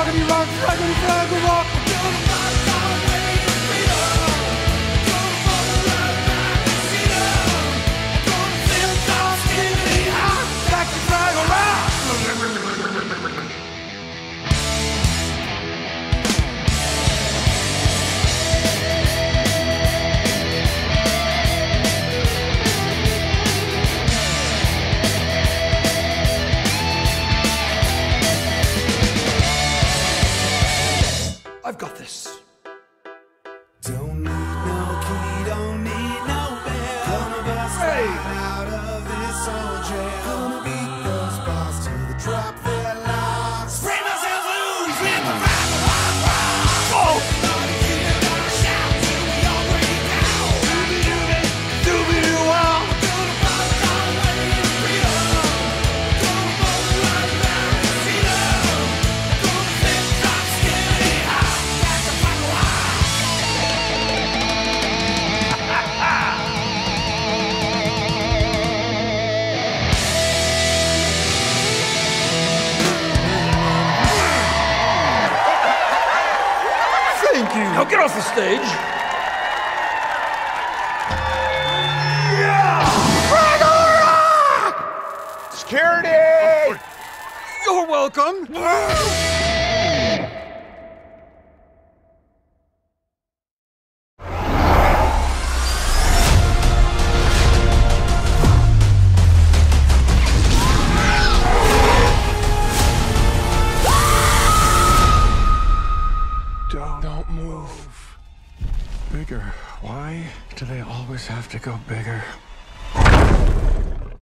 I'm gonna rock, I'm gonna die Wagen, Frage, die Frage, Wagen. I've got this. Don't need no key, don't need no bell. Gonna bust hey. out of this old jail. Gonna beat those bars the drop. Thank you. Now get off the stage. Yeah! Security! You're welcome. Bigger. Why do they always have to go bigger?